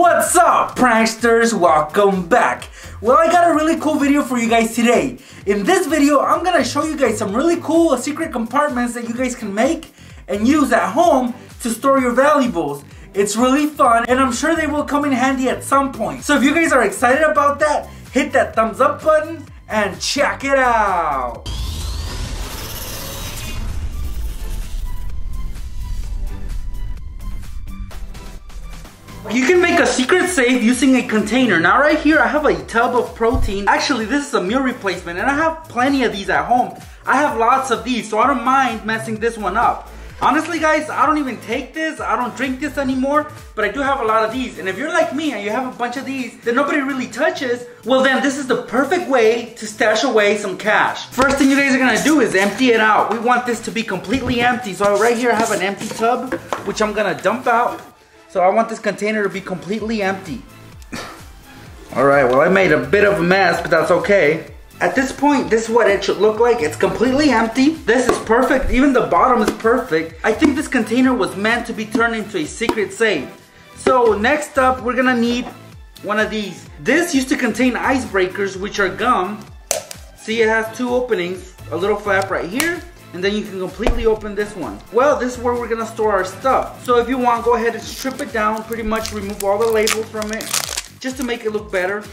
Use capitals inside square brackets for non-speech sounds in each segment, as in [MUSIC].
What's up, pranksters? Welcome back. Well, I got a really cool video for you guys today. In this video, I'm gonna show you guys some really cool secret compartments that you guys can make and use at home to store your valuables. It's really fun, and I'm sure they will come in handy at some point. So if you guys are excited about that, hit that thumbs up button and check it out. You can make a secret safe using a container. Now right here, I have a tub of protein. Actually, this is a meal replacement and I have plenty of these at home. I have lots of these, so I don't mind messing this one up. Honestly guys, I don't even take this, I don't drink this anymore, but I do have a lot of these. And if you're like me and you have a bunch of these that nobody really touches, well then this is the perfect way to stash away some cash. First thing you guys are gonna do is empty it out. We want this to be completely empty. So right here I have an empty tub, which I'm gonna dump out so I want this container to be completely empty. Alright, well I made a bit of a mess, but that's okay. At this point, this is what it should look like. It's completely empty. This is perfect. Even the bottom is perfect. I think this container was meant to be turned into a secret safe. So next up, we're gonna need one of these. This used to contain icebreakers, which are gum. See, it has two openings. A little flap right here and then you can completely open this one. Well, this is where we're gonna store our stuff. So if you want, go ahead and strip it down, pretty much remove all the labels from it, just to make it look better,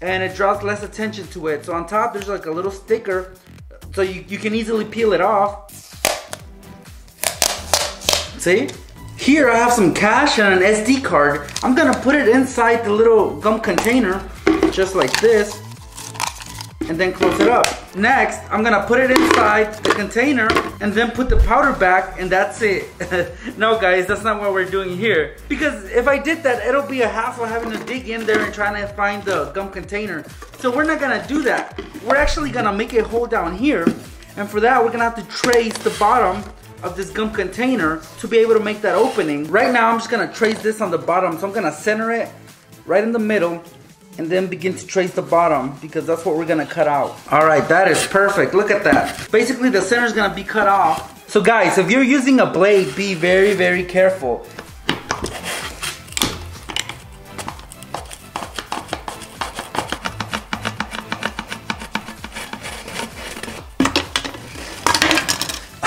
and it draws less attention to it. So on top, there's like a little sticker, so you, you can easily peel it off. See? Here I have some cash and an SD card. I'm gonna put it inside the little gum container, just like this and then close it up. Next, I'm gonna put it inside the container and then put the powder back and that's it. [LAUGHS] no guys, that's not what we're doing here. Because if I did that, it'll be a hassle having to dig in there and trying to find the gum container. So we're not gonna do that. We're actually gonna make a hole down here and for that, we're gonna have to trace the bottom of this gum container to be able to make that opening. Right now, I'm just gonna trace this on the bottom. So I'm gonna center it right in the middle and then begin to trace the bottom because that's what we're gonna cut out. All right, that is perfect. Look at that. Basically, the center is gonna be cut off. So guys, if you're using a blade, be very, very careful.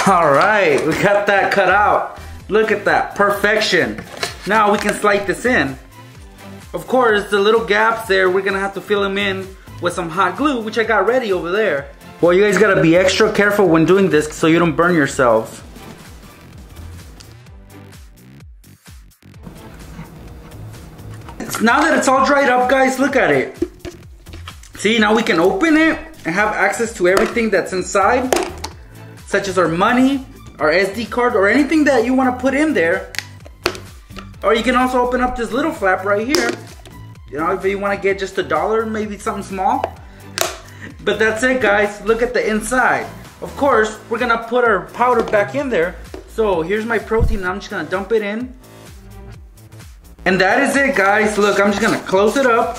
All right, we got that cut out. Look at that, perfection. Now we can slide this in. Of course, the little gaps there, we're gonna have to fill them in with some hot glue, which I got ready over there. Well, you guys gotta be extra careful when doing this so you don't burn yourselves. Now that it's all dried up, guys, look at it. See, now we can open it and have access to everything that's inside, such as our money, our SD card, or anything that you wanna put in there. Or you can also open up this little flap right here you know, if you want to get just a dollar, maybe something small. But that's it, guys. Look at the inside. Of course, we're going to put our powder back in there. So here's my protein. I'm just going to dump it in. And that is it, guys. Look, I'm just going to close it up.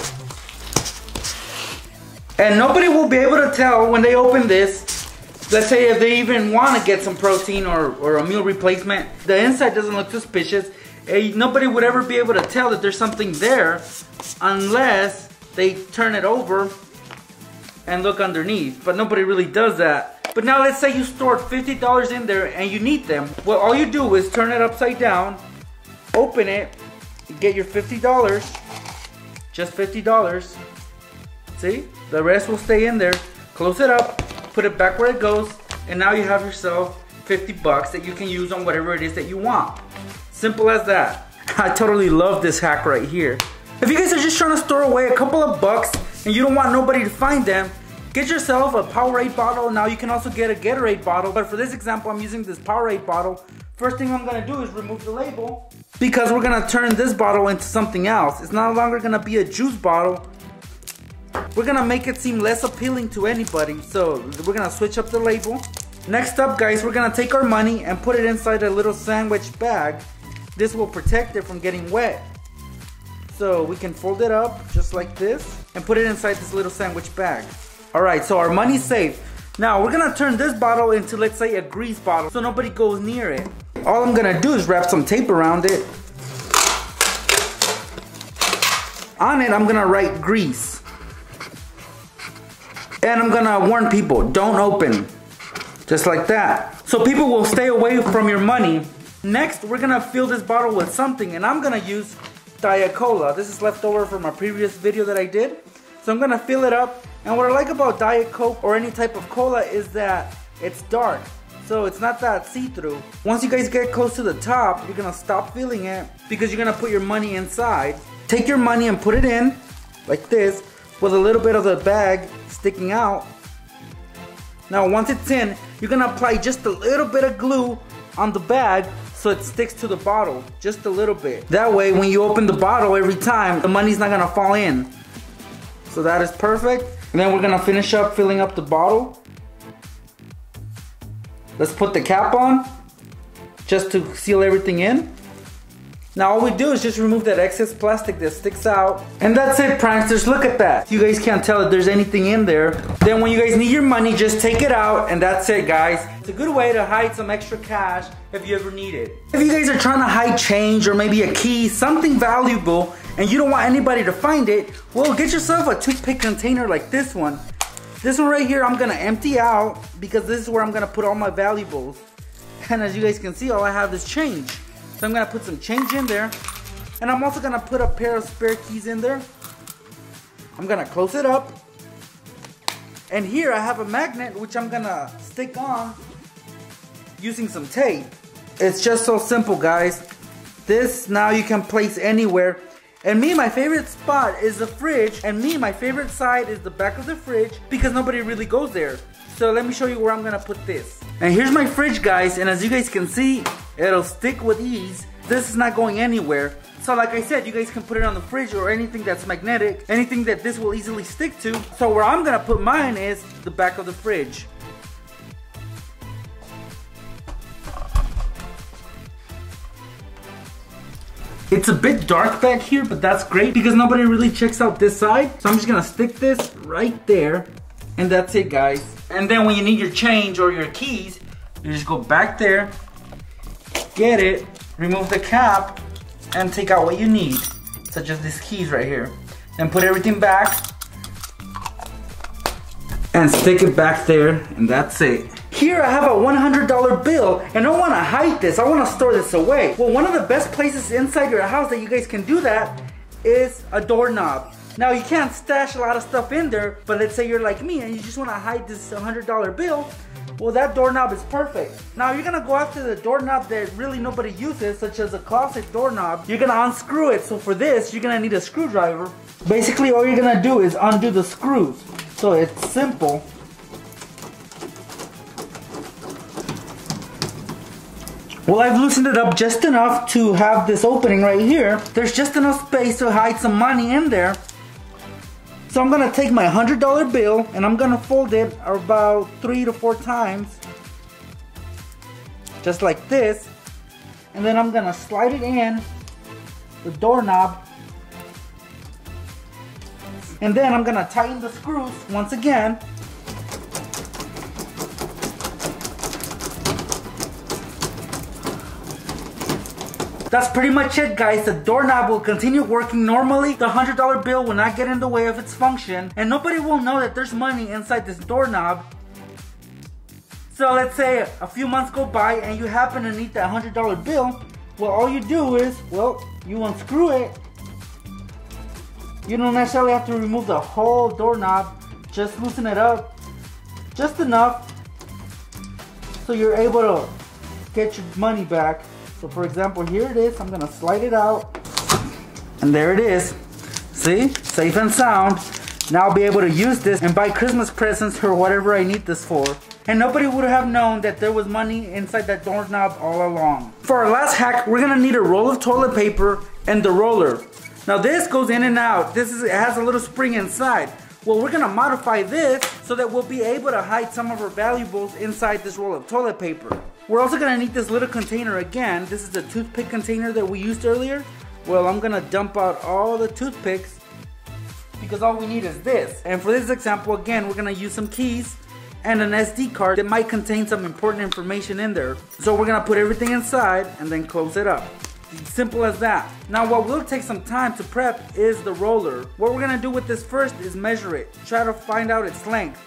And nobody will be able to tell when they open this let's say if they even want to get some protein or, or a meal replacement, the inside doesn't look suspicious nobody would ever be able to tell that there's something there unless they turn it over and look underneath. But nobody really does that. But now let's say you stored $50 in there and you need them. Well, all you do is turn it upside down, open it, get your $50, just $50. See, the rest will stay in there. Close it up, put it back where it goes, and now you have yourself 50 bucks that you can use on whatever it is that you want. Simple as that. I totally love this hack right here. If you guys are just trying to store away a couple of bucks and you don't want nobody to find them, get yourself a Powerade bottle. Now you can also get a Gatorade bottle, but for this example, I'm using this Powerade bottle. First thing I'm gonna do is remove the label because we're gonna turn this bottle into something else. It's no longer gonna be a juice bottle. We're gonna make it seem less appealing to anybody. So we're gonna switch up the label. Next up guys, we're gonna take our money and put it inside a little sandwich bag this will protect it from getting wet. So we can fold it up just like this and put it inside this little sandwich bag. All right, so our money's safe. Now we're gonna turn this bottle into let's say a grease bottle so nobody goes near it. All I'm gonna do is wrap some tape around it. On it, I'm gonna write grease. And I'm gonna warn people, don't open. Just like that. So people will stay away from your money. Next, we're gonna fill this bottle with something and I'm gonna use Diet Cola. This is left over from a previous video that I did. So I'm gonna fill it up. And what I like about Diet Coke or any type of cola is that it's dark. So it's not that see-through. Once you guys get close to the top, you're gonna stop filling it because you're gonna put your money inside. Take your money and put it in like this with a little bit of the bag sticking out. Now once it's in, you're gonna apply just a little bit of glue on the bag so it sticks to the bottle just a little bit. That way when you open the bottle every time, the money's not gonna fall in. So that is perfect. And then we're gonna finish up filling up the bottle. Let's put the cap on just to seal everything in. Now all we do is just remove that excess plastic that sticks out. And that's it, pranksters, look at that. You guys can't tell if there's anything in there. Then when you guys need your money, just take it out and that's it, guys. It's a good way to hide some extra cash if you ever need it. If you guys are trying to hide change or maybe a key, something valuable, and you don't want anybody to find it, well, get yourself a toothpick container like this one. This one right here, I'm gonna empty out because this is where I'm gonna put all my valuables. And as you guys can see, all I have is change. So I'm gonna put some change in there. And I'm also gonna put a pair of spare keys in there. I'm gonna close it up. And here I have a magnet which I'm gonna stick on using some tape. It's just so simple guys. This now you can place anywhere. And me, my favorite spot is the fridge. And me, my favorite side is the back of the fridge because nobody really goes there. So let me show you where I'm gonna put this. And here's my fridge guys. And as you guys can see, It'll stick with ease. This is not going anywhere. So like I said, you guys can put it on the fridge or anything that's magnetic, anything that this will easily stick to. So where I'm gonna put mine is the back of the fridge. It's a bit dark back here, but that's great because nobody really checks out this side. So I'm just gonna stick this right there and that's it guys. And then when you need your change or your keys, you just go back there, get it, remove the cap, and take out what you need, such as these keys right here. Then put everything back, and stick it back there, and that's it. Here I have a $100 bill, and I wanna hide this, I wanna store this away. Well, one of the best places inside your house that you guys can do that is a doorknob. Now you can't stash a lot of stuff in there, but let's say you're like me and you just wanna hide this $100 bill, well, that doorknob is perfect. Now you're gonna go after the doorknob that really nobody uses, such as a closet doorknob. You're gonna unscrew it. So for this, you're gonna need a screwdriver. Basically, all you're gonna do is undo the screws. So it's simple. Well, I've loosened it up just enough to have this opening right here. There's just enough space to hide some money in there. So I'm gonna take my $100 bill and I'm gonna fold it about three to four times. Just like this. And then I'm gonna slide it in the doorknob. And then I'm gonna tighten the screws once again. That's pretty much it guys. The doorknob will continue working normally. The $100 bill will not get in the way of its function. And nobody will know that there's money inside this doorknob. So let's say a few months go by and you happen to need that $100 bill. Well, all you do is, well, you unscrew it. You don't necessarily have to remove the whole doorknob. Just loosen it up. Just enough so you're able to get your money back. So for example, here it is. I'm gonna slide it out. And there it is. See? Safe and sound. Now I'll be able to use this and buy Christmas presents or whatever I need this for. And nobody would have known that there was money inside that doorknob all along. For our last hack, we're gonna need a roll of toilet paper and the roller. Now this goes in and out. This is it has a little spring inside. Well, we're gonna modify this so that we'll be able to hide some of our valuables inside this roll of toilet paper. We're also gonna need this little container again. This is the toothpick container that we used earlier. Well, I'm gonna dump out all the toothpicks because all we need is this. And for this example, again, we're gonna use some keys and an SD card that might contain some important information in there. So we're gonna put everything inside and then close it up. Simple as that. Now what will take some time to prep is the roller. What we're gonna do with this first is measure it. Try to find out its length.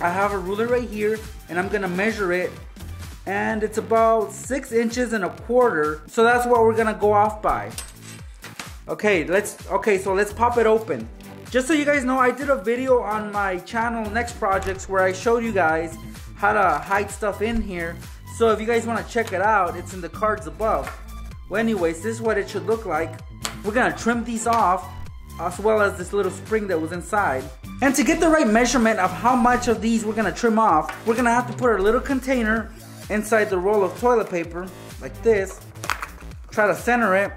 I have a ruler right here and I'm gonna measure it and it's about six inches and a quarter. So that's what we're gonna go off by. Okay, let's, okay, so let's pop it open. Just so you guys know, I did a video on my channel Nexprojex where I showed you guys how to hide stuff in here. So if you guys wanna check it out, it's in the cards above. Well anyways, this is what it should look like. We're gonna trim these off as well as this little spring that was inside. And to get the right measurement of how much of these we're gonna trim off, we're gonna have to put a little container inside the roll of toilet paper, like this. Try to center it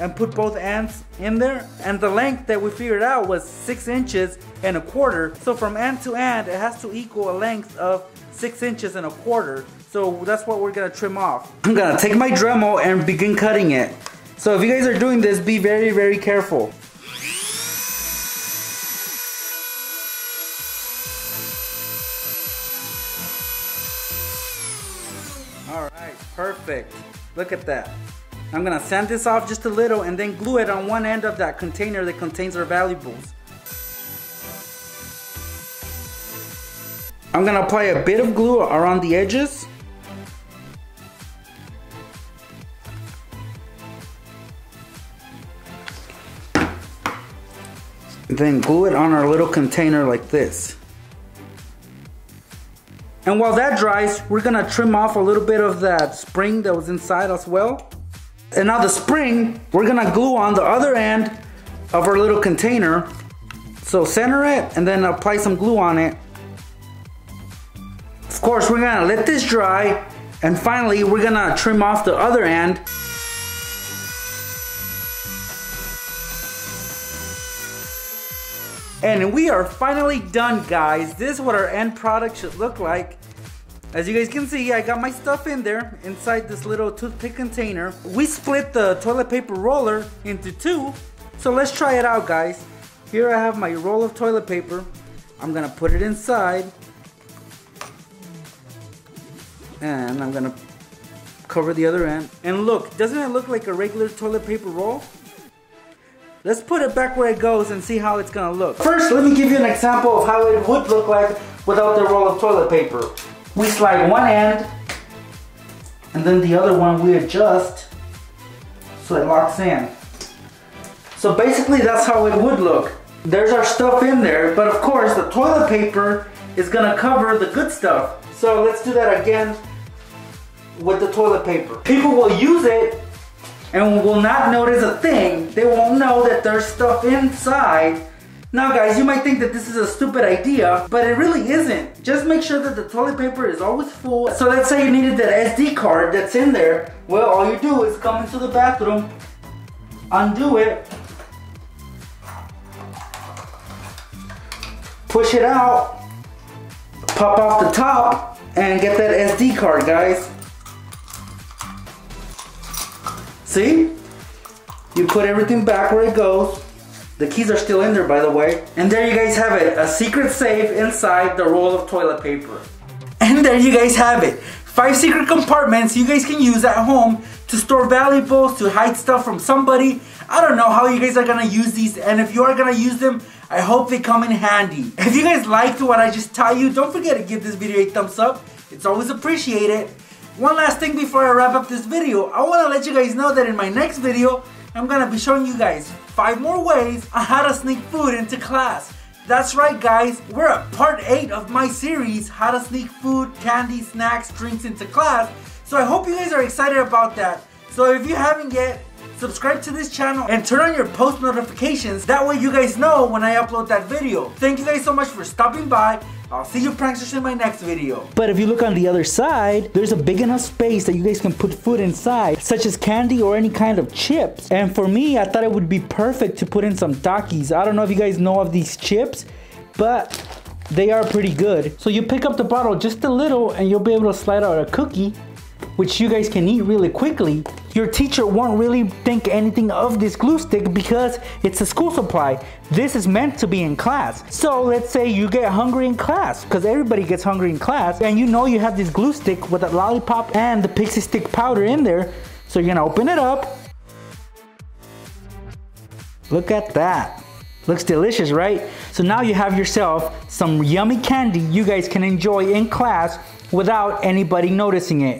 and put both ends in there. And the length that we figured out was six inches and a quarter. So from end to end, it has to equal a length of six inches and a quarter. So that's what we're gonna trim off. I'm gonna take my Dremel and begin cutting it. So if you guys are doing this, be very, very careful. Perfect. Look at that. I'm gonna sand this off just a little and then glue it on one end of that container that contains our valuables. I'm gonna apply a bit of glue around the edges. Then glue it on our little container like this. And while that dries, we're gonna trim off a little bit of that spring that was inside as well. And now the spring, we're gonna glue on the other end of our little container. So center it and then apply some glue on it. Of course, we're gonna let this dry and finally we're gonna trim off the other end. And we are finally done guys. This is what our end product should look like. As you guys can see, I got my stuff in there inside this little toothpick container. We split the toilet paper roller into two. So let's try it out guys. Here I have my roll of toilet paper. I'm gonna put it inside. And I'm gonna cover the other end. And look, doesn't it look like a regular toilet paper roll? Let's put it back where it goes and see how it's gonna look. First, let me give you an example of how it would look like without the roll of toilet paper. We slide one end, and then the other one we adjust so it locks in. So basically that's how it would look. There's our stuff in there, but of course the toilet paper is gonna cover the good stuff. So let's do that again with the toilet paper. People will use it and will not notice a thing. They won't know that there's stuff inside. Now guys, you might think that this is a stupid idea, but it really isn't. Just make sure that the toilet paper is always full. So let's say you needed that SD card that's in there. Well, all you do is come into the bathroom, undo it, push it out, pop off the top, and get that SD card, guys. See? You put everything back where it goes. The keys are still in there, by the way. And there you guys have it, a secret safe inside the roll of toilet paper. And there you guys have it. Five secret compartments you guys can use at home to store valuables, to hide stuff from somebody. I don't know how you guys are gonna use these, and if you are gonna use them, I hope they come in handy. If you guys liked what I just taught you, don't forget to give this video a thumbs up. It's always appreciated. One last thing before I wrap up this video, I want to let you guys know that in my next video, I'm to be showing you guys 5 more ways on how to sneak food into class. That's right guys, we're at part 8 of my series, how to sneak food, candy, snacks, drinks into class. So I hope you guys are excited about that. So if you haven't yet, subscribe to this channel and turn on your post notifications. That way you guys know when I upload that video. Thank you guys so much for stopping by. I'll see you pranksters in my next video. But if you look on the other side, there's a big enough space that you guys can put food inside, such as candy or any kind of chips. And for me, I thought it would be perfect to put in some Takis. I don't know if you guys know of these chips, but they are pretty good. So you pick up the bottle just a little and you'll be able to slide out a cookie which you guys can eat really quickly, your teacher won't really think anything of this glue stick because it's a school supply. This is meant to be in class. So let's say you get hungry in class, because everybody gets hungry in class, and you know you have this glue stick with a lollipop and the pixie stick powder in there. So you're gonna open it up. Look at that. Looks delicious, right? So now you have yourself some yummy candy you guys can enjoy in class without anybody noticing it.